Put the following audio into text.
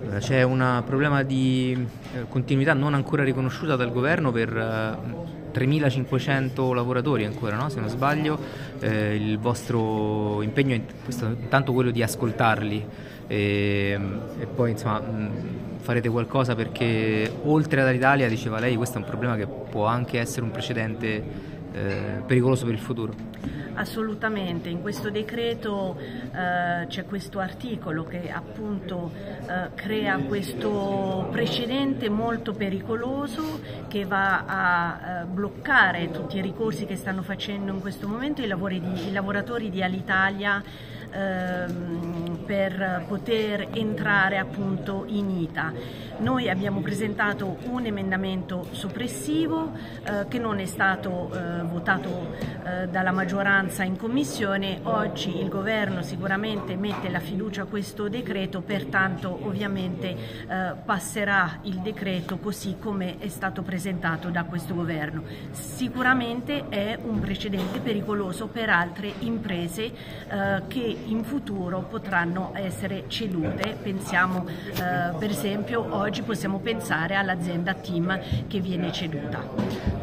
Eh, c'è un problema di eh, continuità non ancora riconosciuta dal governo per 3.500 lavoratori ancora, no? se non sbaglio. Eh, il vostro impegno è intanto quello di ascoltarli e, e poi insomma farete qualcosa perché oltre all'Italia, diceva lei, questo è un problema che può anche essere un precedente eh, pericoloso per il futuro. Assolutamente, in questo decreto eh, c'è questo articolo che appunto eh, crea questo precedente molto pericoloso che va a eh, bloccare tutti i ricorsi che stanno facendo in questo momento i, di, i lavoratori di Alitalia ehm, per poter entrare appunto in ITA. Noi abbiamo presentato un emendamento soppressivo eh, che non è stato eh, votato eh, dalla maggioranza in commissione, oggi il governo sicuramente mette la fiducia a questo decreto, pertanto ovviamente eh, passerà il decreto così come è stato presentato da questo governo. Sicuramente è un precedente pericoloso per altre imprese eh, che in futuro potranno essere celute, pensiamo eh, per esempio oggi possiamo pensare all'azienda Team che viene ceduta.